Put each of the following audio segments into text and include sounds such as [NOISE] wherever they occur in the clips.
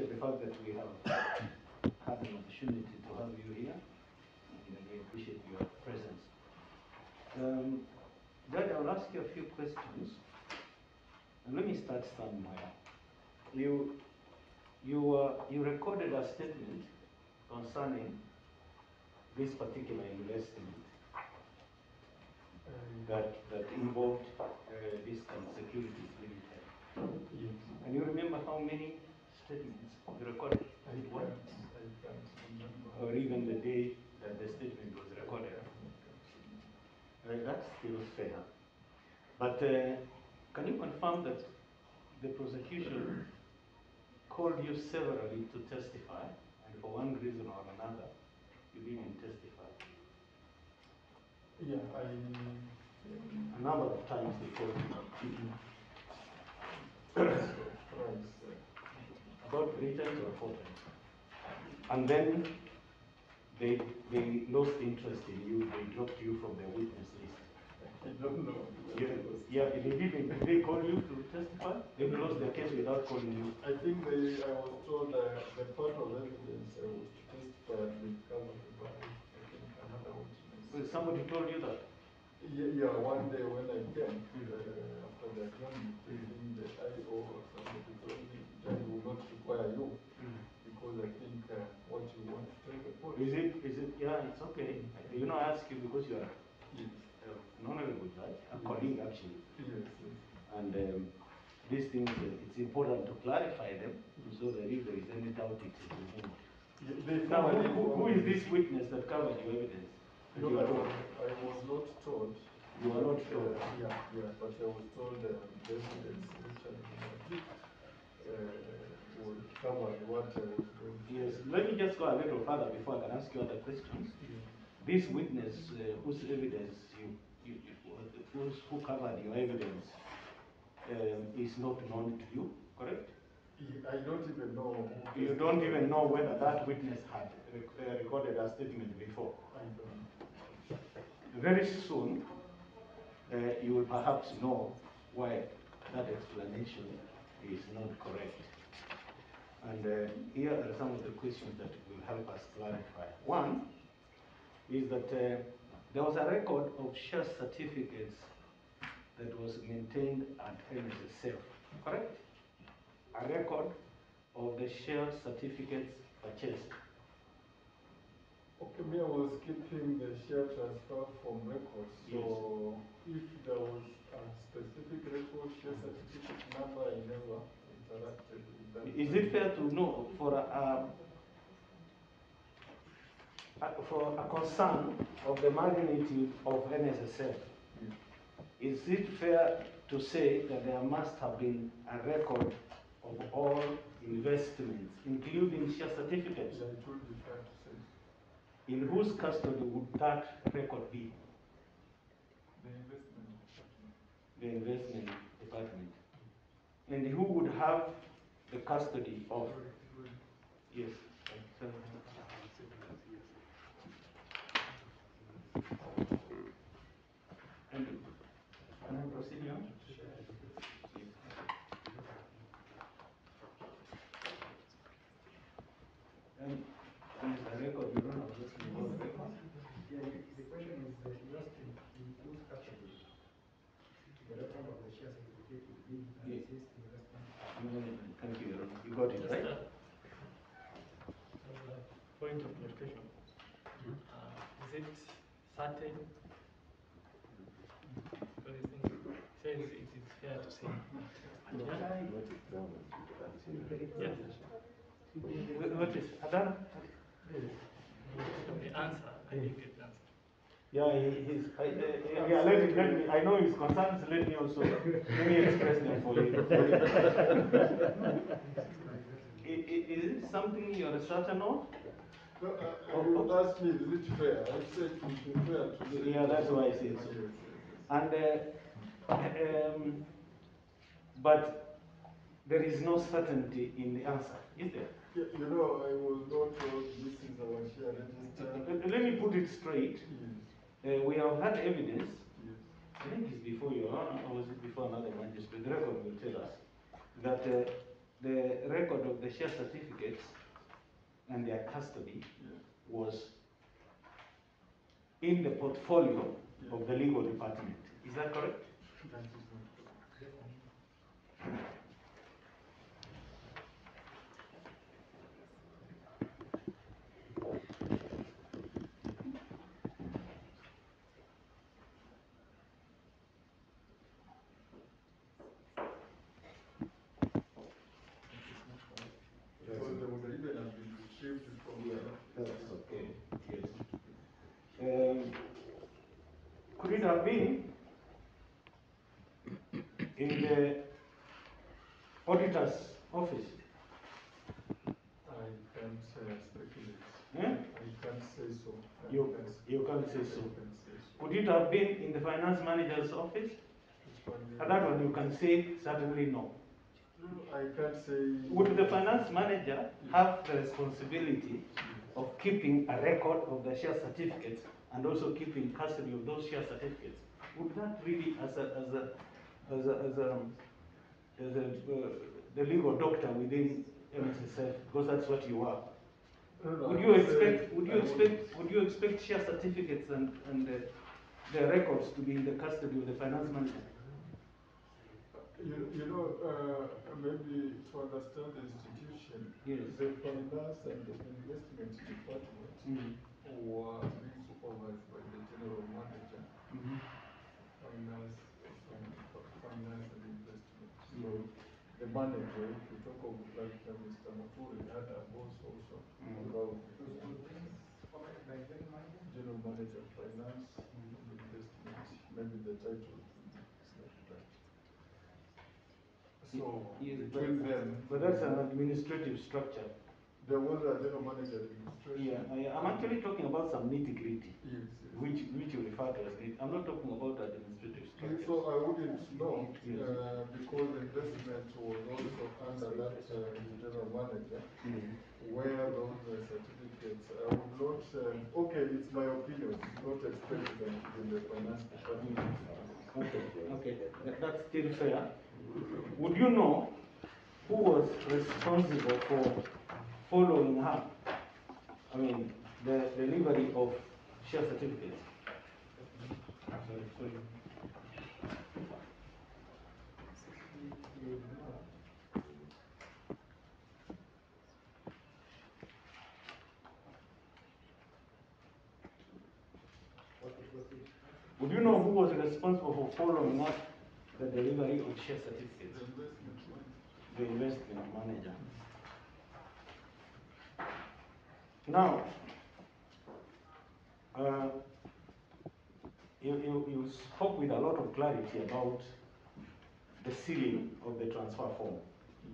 appreciate the fact that we have [COUGHS] had an opportunity to have you here, and we appreciate your presence. Um, Judge, I will ask you a few questions, and let me start somewhere. You, you, uh, you recorded a statement concerning this particular investment that, that involved uh, Discount Securities Limited. Yes. Can you remember how many statements you recorded? I One? I can't remember. Or even the day that the statement was recorded? Uh, that's still fair. But uh, can you confirm that the prosecution called you severally to testify, and for one reason or another, you didn't testify? Yeah, I, A number of times they called you. [CLEARS THROAT] [CLEARS THROAT] uh, three times or four times. And then they, they lost interest in you, they dropped you from their witness list. I don't know. Yeah, yeah, they didn't, they call you to testify? They closed their case without calling you. I think they, I was told uh, the part of evidence I was to testify had been covered by, I think, another Well, witness. somebody told you that? Yeah, yeah, one day when I came, uh, after the adjournment, it's okay. You know, I ask you because you are Yes, an honorable judge, a colleague actually. yes. And um, these things, uh, it's important to clarify them so that if there is any doubt, it is removed. Yeah, They Now, who, who- who is this witness that covered your evidence? No, you I I was not told. You are not Uh, told. Yeah, yeah, but I was told uh, the evidence which I uh, would cover what I to. Yes, let me just go a little further before I can ask you other questions. This witness uh, whose evidence you, you, you who covered your evidence um, is not known to you, correct? I don't even know. You don't even know whether that witness had rec- uh, recorded a statement before. I don't. Very soon, uh, you will perhaps know why that explanation is not correct. And uh, here are some of the questions that will help us clarify. One is that uh, there was a record of share certificates that was maintained at NSSF, correct? A record of the share certificates purchased. Okay, me, I was keeping the share transfer from records, so if there was a specific record, share certificate number, I never interacted with that. Is it fair to know for a, a- Uh, for a concern of the magnitude of NSSF, is it fair to say that there must have been a record of all investments, including share certificates? Yeah, it would be fair to say. In whose custody would that record be? The investment. The investment department. And who would have the custody of? Yes. And can I proceed now? And, and the record, you don't have just about the record? Yeah, you- the question is, uh, you asked in in whose custody? The record of the share certificate will be, and Yeah. it says investment. Mm, Thank you, Your Honor. you got it, Just right? a, a point of clarification. Uh, is it certain? Because I think it says it is fair to say. Yeah. Yeah. What is, Adana? The answer, I didn't get the answer. Yeah, he- he's, I, uh, yeah, let me, let me, I know his concerns, let me also, let me express them for you. I- i- Is it something you're certain of? No, uh, uh, you would me, is it fair? I said it would be fair to say. Yeah, that's why I said so. And, uh, um, but there is no certainty in the answer, is there? Yeah, You know, I was not told this is our share register. Uh, Let me put it straight, Yes, uh, we have had evidence yes. I think it's before you, or or was it before another magistrate, the record will tell us, that uh, the record of the share certificates and their custody was in the portfolio of the legal department. Is that correct? That is not correct. Because they would even have been retrieved from the. That's okay, yes. Um, Could it have been in the auditor's office? I can't uh, speculate. Eh? I can't say so. I You, can't- you can't say so. I can't say so. Could it have been in the finance manager's office? Which one do you- And that one you can say certainly no. I can't say. Would the finance manager have the responsibility of keeping a record of the share certificates and also keeping custody of those share certificates? Would that really, as a, as a, as a, as a, as a, uh, the legal doctor within NSSF, because that's what you are, would you expect, would you expect, would you expect share certificates and, and the, the records to be in the custody of the finance manager? You, you know, uh, maybe to understand the institution, Yes. the finance and the investment department Mm. was being supervised by the general manager, Mhm. finance, finance and investment. So the manager, if you talk of like uh, Mr. Muturi, had a boss also, Mm. about general manager, finance and investment, maybe the title is like that. So Yes, between them. But that's an administrative structure. There was a general manager administration. Yeah, I, I'm actually talking about some nitty gritty, Yes, yes. which, which you refer to as nit, I'm not talking about administrative And structure. So I wouldn't know, Yes. uh, because investment was also under that uh, general manager, Mm. where those uh, certificates, I would not, uh, okay, it's my opinion, it's not expected in the finance department. Okay, okay, that, that's still fair. Would you know who was responsible for following up? I mean, the delivery of share certificates? Would you know who was responsible for following up the delivery of share certificates? The investment manager. Now, uh, you, you, you spoke with a lot of clarity about the sealing of the transfer form,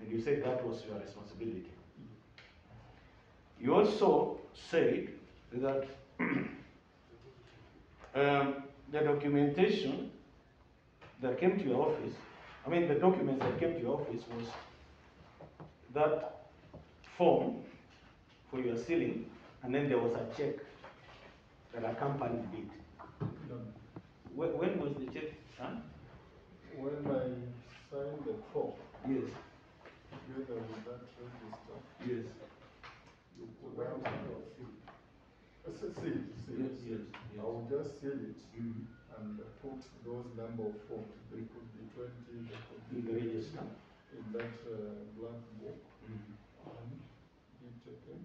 and you said that was your responsibility. You also said that [CLEARS THROAT] um, the documentation that came to your office, I mean, the documents that came to your office was that form for your sealing, and then there was a check that accompanied it. No. When, when was the check, huh? When I signed the form, Yes, together with that register, yes, you. Uh, see- See, see, yes, yes. I will just seal it Mhm. And put those number of forms, they could be twenty, they could be. In register. In that uh, blank book, Mhm. and be taken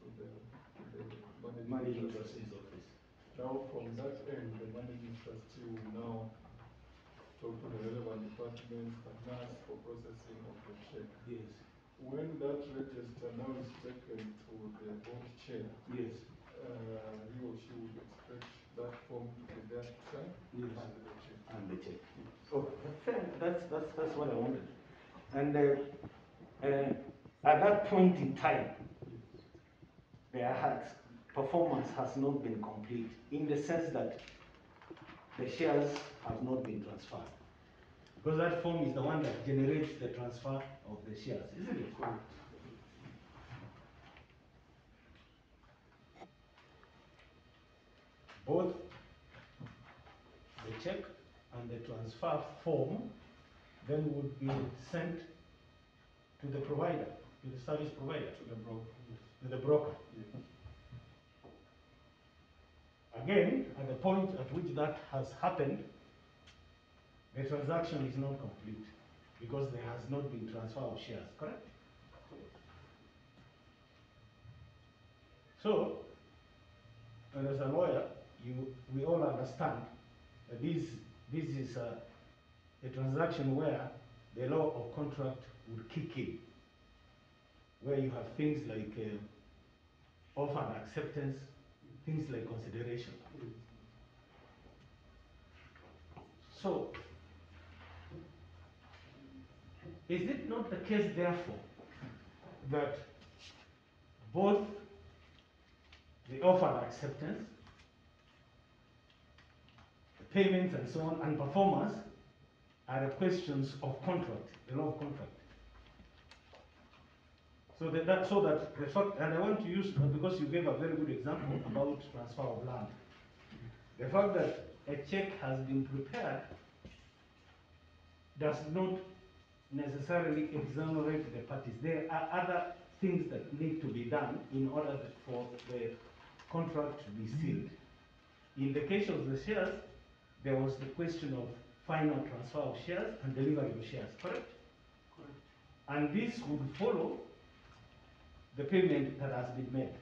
to the, to the Managing managing trustee's office. Now, from that end, the managing trustee will now talk to the relevant departments, finance for processing of the check. Yes, When that register now is taken to the board chair, yes, uh, he or she would expect that form to be there to sign yes. and the check. And the check. Oh, that's, that's, that's what I wanted. And, uh, uh, at that point in time, their has, performance has not been complete, in the sense that the shares have not been transferred. Because that form is the one that generates the transfer of the shares, isn't it? Both the check and the transfer form then would be sent to the provider, to the service provider, To the broker. to the broker. Yes. Again, at the point at which that has happened, the transaction is not complete because there has not been transfer of shares, correct? So, and as a lawyer, you, we all understand that this, this is a, a transaction where the law of contract would kick in, where you have things like uh, offer and acceptance, things like consideration. So, is it not the case therefore that both the offer and acceptance, payments and so on, and performance are the questions of contract, the law of contract? So that, that so that the fact, and I want to use, uh, because you gave a very good example about transfer of land. The fact that a check has been prepared does not necessarily exonerate the parties. There are other things that need to be done in order for the contract to be sealed. In the case of the shares, there was the question of final transfer of shares and delivery of shares, correct? And this would follow the payment that has been made,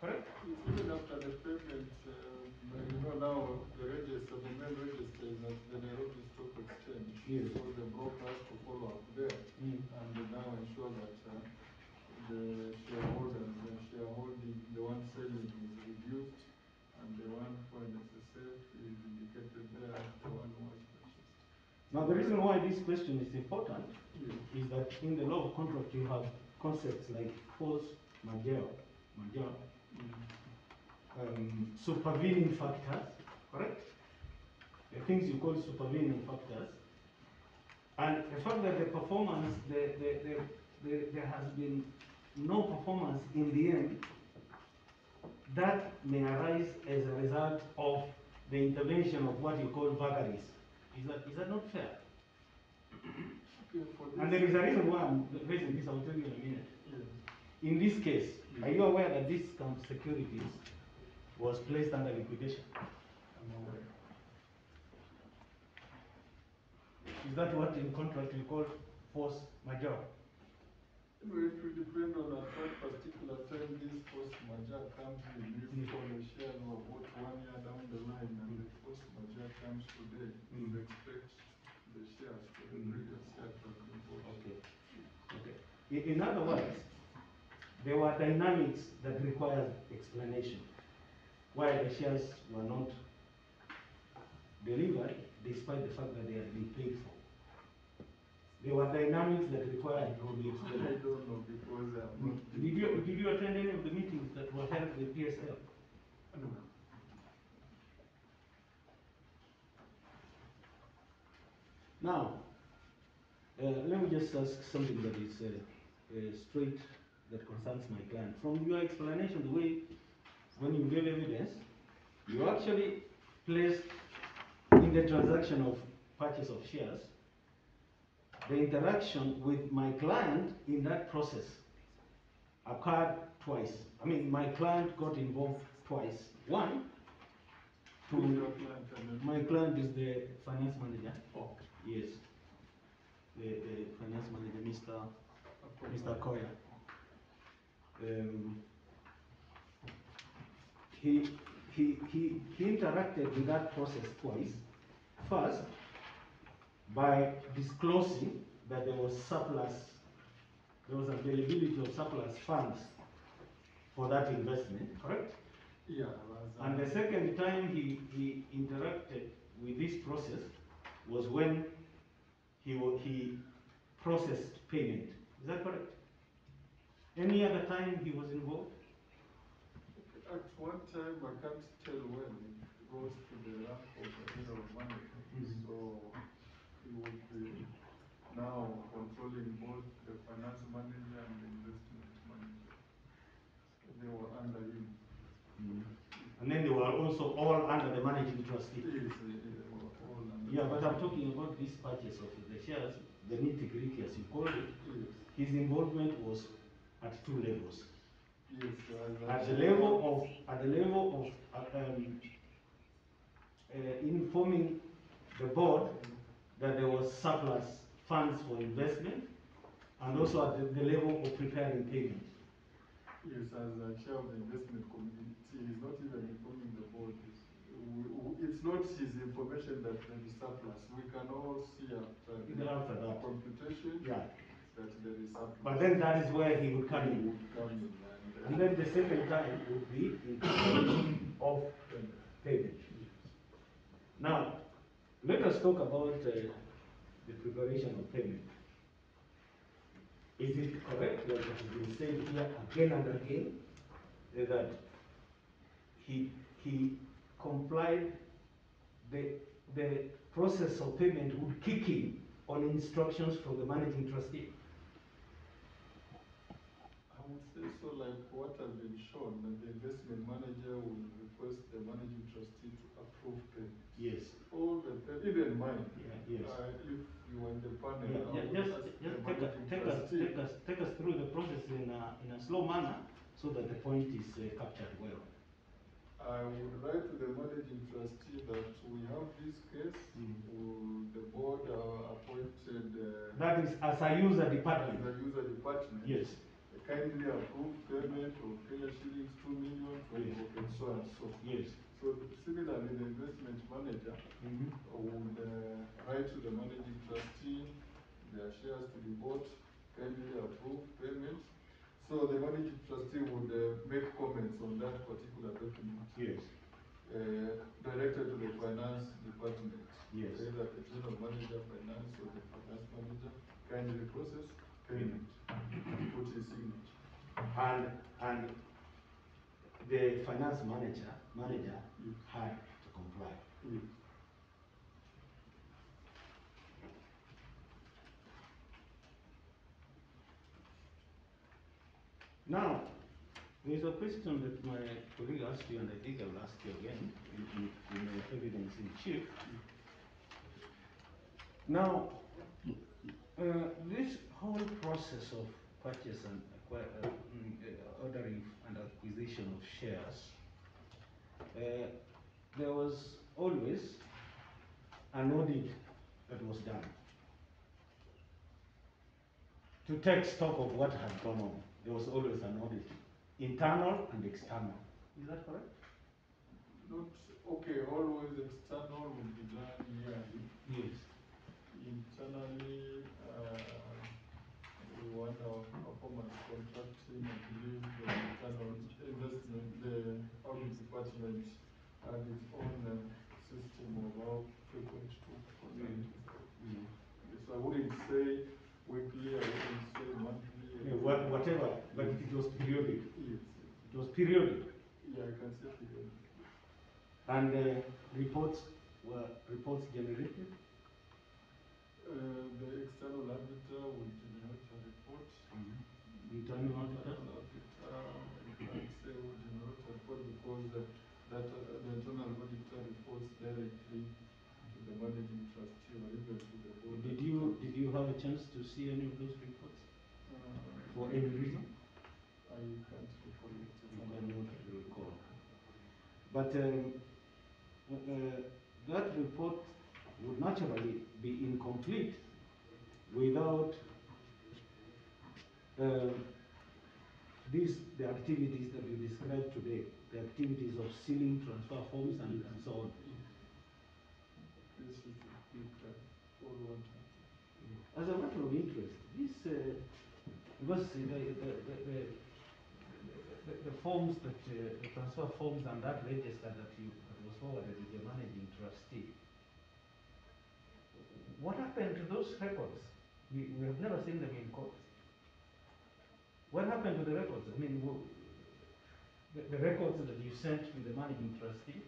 correct? Even after the payment, uh, you know now, the register, the main register is at the Nairobi Stock Exchange. Yes. So the broker has to follow up there and now ensure that uh, the shareholders, the shareholding, the one selling is reduced and the one for the safe Now, the reason why this question is important is that in the law of contract, you have concepts like force majeure, um, supervening factors, correct? The things you call supervening factors. And the fact that the performance, the, the, the, there has been no performance in the end, that may arise as a result of the intervention of what you call vagaries. Is that, is that not fair? Okay, [COUGHS] And there is a reason why I'm raising this, I'll tell you in a minute. Yes. In this case, are you aware that this camp securities was placed under liquidation? I'm aware. Is that what in contract we call force majeure? Anyway, it will depend on at what particular time this force majeure comes in. If for the shares were bought one year down the line and the force majeure comes today, you Mm. expect the shares for the Mm. previous year to been. Okay. Okay. In, in other words, there were dynamics that required explanation. Why the shares were not delivered despite the fact that they had been paid for. There were dynamics that required to be I don't know because I'm not. Did you, did you attend any of the meetings that were held with DSL? No. Now, uh, let me just ask something that is uh, uh, straight, that concerns my client. From your explanation, the way, when you gave evidence, you actually placed in the transaction of purchase of shares, the interaction with my client in that process occurred twice. I mean, my client got involved twice. One, Who's to, client my client is the finance manager. Oh, Yes. The, the finance manager, Mr. Mr. Koya. Um, he, he, he, he interacted with that process twice. First, by disclosing that there was surplus, there was availability of surplus funds for that investment, correct? Yeah, was, uh, And the second time he, he interacted with this process was when he, he processed payment. Is that correct? Any other time he was involved? At one time, I can't tell when it rose to the rank of the head of management. Mhm. So he would be now controlling both the finance manager and the investment manager. They were under him. And then they were also all under the managing trustee. Yes, they they were all under. Yeah, but I'm talking about this purchase of the shares, the nitty-gritty as you call it. Yes, His involvement was at two levels. yes. At the level of, at the level of, uh, um, uh, informing the board that there was surplus funds for investment, and also at the, the level of preparing payment. Yes, as a chair of the investment committee, he's not even informing the board. It's- we- we- It's not his information that there is surplus. We can all see after the after that. computation Yeah, that there is surplus. but then that is where he would come He in. would come in and, uh, And then the second time would be in of payment. Now, let us talk about uh, the preparation of payment. Is it correct what has been said here again and again uh, that he, he complied, the, the process of payment would kick in on instructions from the managing trustee? I would say so like what has been shown, that the investment manager will request the managing trustee to approve payment. Yes. All the, even mine. Yeah, yes. Uh, if you were in the panel. Yeah, yeah, just, just take us, take us, take us, take us through the process in a, in a slow manner, so that the point is uh, captured well. I would write to the managing trustee that we have this case, Mm. the board uh, appointed, uh, That is as a user as a user department. Yes, Kindly approve payment of Kenya shillings two million, Yes. and so and so. yes. So similarly, the investment manager Mhm. would uh, write to the managing trustee, their shares to be bought, kindly approve payment. So the managing trustee would uh, make comments on that particular document, Yes, uh, directed to the finance department. Yes. Either the general manager, finance, or the finance manager, kindly process payment, put his signature. and, and the finance manager, manager Yes. had to comply. Yes. Now, there's a question that my colleague asked you, and I think I'll ask you again, in, in, uh, evidence in chief. Now, uh, this whole process of purchase and acquire, uh, mm, uh, ordering and acquisition of shares, uh, there was always an audit that was done to take stock of what had gone on. There was always an audit, internal and external. Is that correct? Not, okay, always external will be done yearly. Yes. Internally, uh, we want our performance contracting, I believe the internal investment, the audit department had its own uh, system to conduct. So I wouldn't say weekly, I wouldn't say monthly. Yeah, wouldn't- whatever, but it was periodic. Yes, It was periodic. yeah, I can say period. And uh, reports were reports generated. Uh, the external auditor will generate a report. Auditor. Internal auditor, you can't say who generate a report because that, the internal auditor reports directly to the managing trustee or even to the board. Did you did you have a chance to see any of those reports for any reason? I can't recall it. You cannot recall. But um, uh, that report would naturally be incomplete without uh, these, the activities that you described today, the activities of sealing transfer forms and, and so on. Is. As a matter of interest, this, uh, because the, the, the, the, forms that, uh, the transfer forms and that register that you, that was forwarded to the managing trustee, what happened to those records? We, we have never seen them in court. What happened to the records? I mean, the, the records that you sent to the managing trustee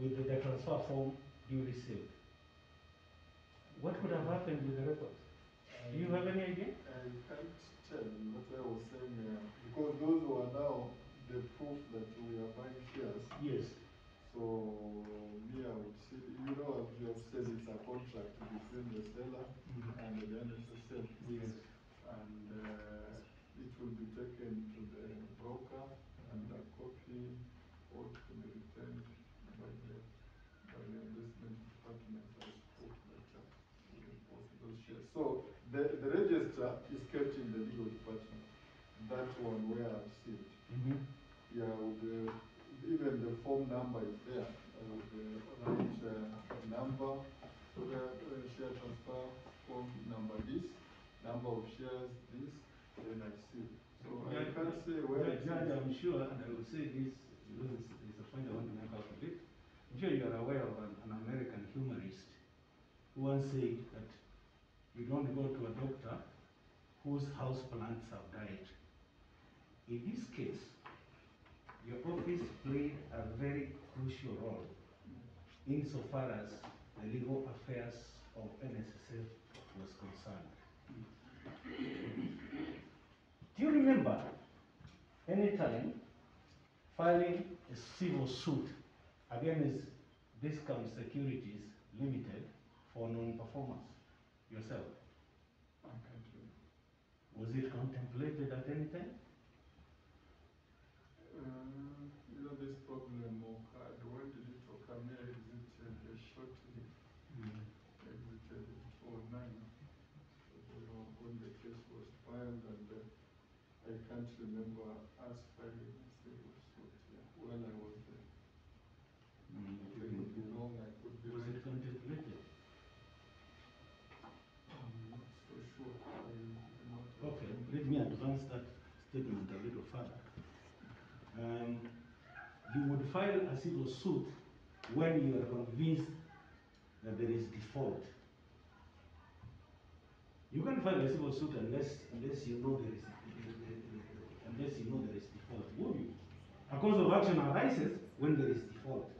with the transfer form you received? What would have happened with the records? Do you have any idea? I can't tell you what I was saying, uh, because those were now the proof that we are buying shares. Yes. So me, I would you know, as you have said, it's a contract between the seller and the NSSF. Yes. And uh, it will be taken to the broker and a copy ought to be returned by the, by the investment department as proof that uh, we report those shares. So the, the register is kept in the legal department, that one where I've seen it. Mhm. Yeah, the, even the phone number is there, uh, the right uh, number, uh, uh, share transfer form number this, number of shares this, then I see. I can't say where it Judge. I'm sure, and I will say this, because it's, it's a point I want to make out of it. I'm sure you are aware of an, an American humorist who once said that you don't go to a doctor whose house plants have died. In this case, your office played a very crucial role insofar as the legal affairs of NSSF was concerned. Do you remember any time filing a civil suit against Discount Securities Limited for non-performance yourself? I can't remember. Was it contemplated at any time? Uh, you know, this problem occurred, when did it occur? May I exited uh, shortly, exited in '09. You know, when the case was filed and uh, I can't remember us filing a civil suit, yeah, when I was there. I could be wrong, I could be Was right. it contemplated? I'm not so sure. I do not. Okay, let me advance that statement a little further. Um, you would file a civil suit when you are convinced that there is default. You can't file a civil suit unless, unless you know there is, unless you know there is default, would you? A cause of action arises when there is default.